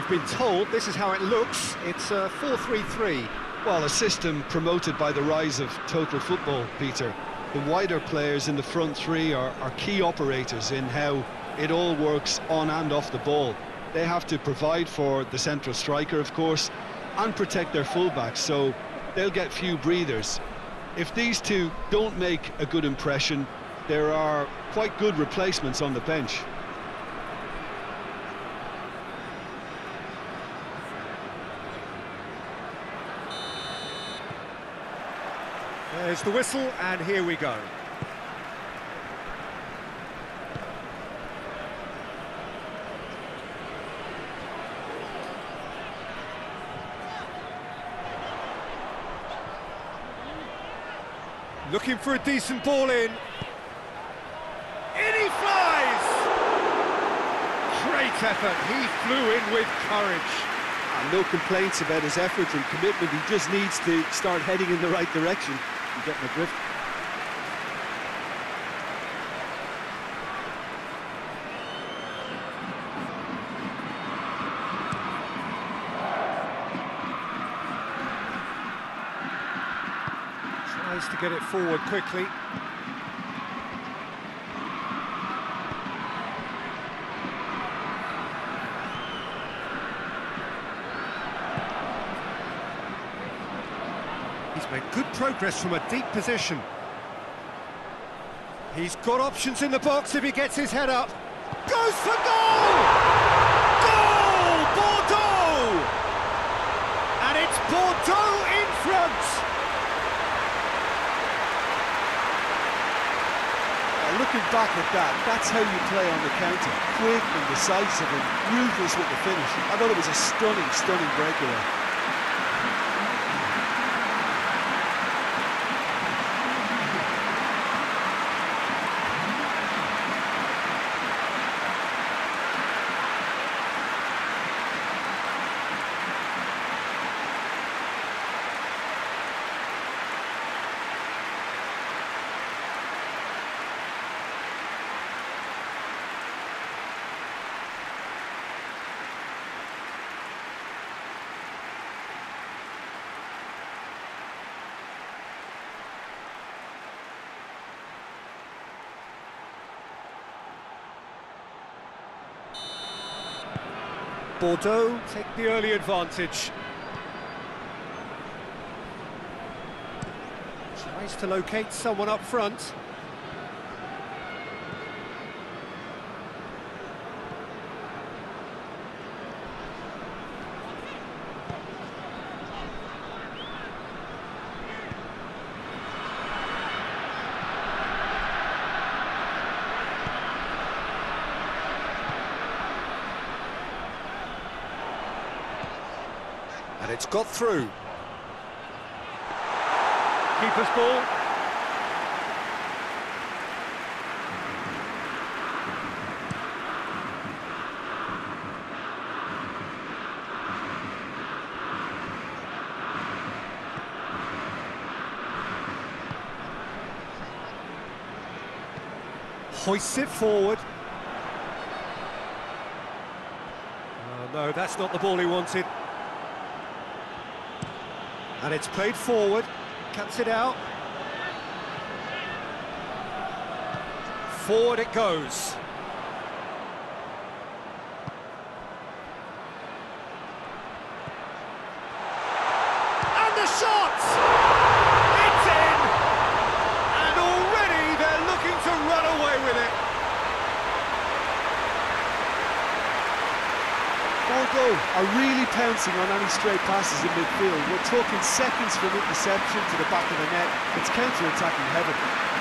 We've been told this is how it looks. It's a 4-3-3. Well, a system promoted by the rise of total football, Peter. The wider players in the front three are, are key operators in how it all works on and off the ball. They have to provide for the central striker, of course, and protect their fullbacks, so they'll get few breathers. If these two don't make a good impression, there are quite good replacements on the bench. There's the whistle, and here we go. Looking for a decent ball in. In he flies! Great effort, he flew in with courage. And no complaints about his effort and commitment, he just needs to start heading in the right direction and getting a drift. Tries to get it forward quickly. He's made good progress from a deep position. He's got options in the box if he gets his head up. Goes for goal! Goal! Bordeaux! And it's Bordeaux in front! Looking back at that, that's how you play on the counter. Quick and decisive and ruthless with the finish. I thought it was a stunning, stunning breakaway. Bordeaux take the early advantage. Tries to locate someone up front. And it's got through. Keeper's ball. Hoists it forward. Oh, no, that's not the ball he wanted. And it's played forward, cuts it out. Forward it goes. And the shot! It's in! And already they're looking to run away with it. Are really pouncing on any stray passes in midfield. We're talking seconds from interception to the back of the net. It's counter-attacking heaven.